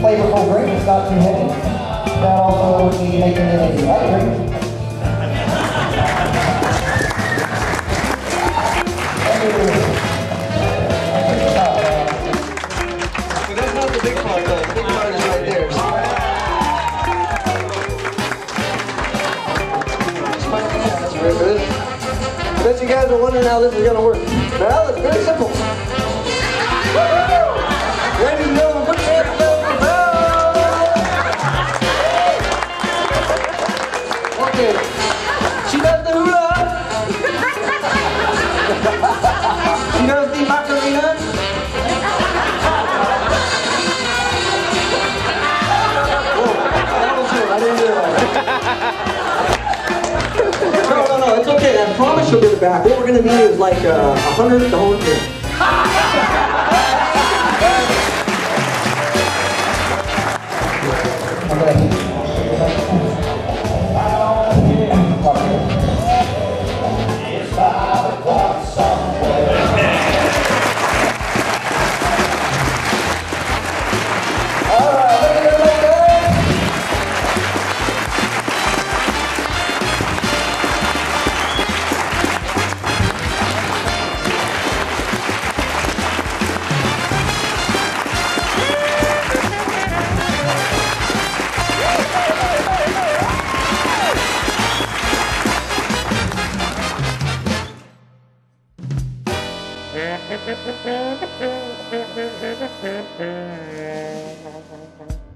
flavorful drink. It's not too heavy. That also would be making it a light drink. But that's not the big part, though. Big part is right there. You guys are wondering how this is going to work. Well, it's very simple. Promise you'll get it back. What we're gonna need is like a uh, a hundred dollars. Thank you.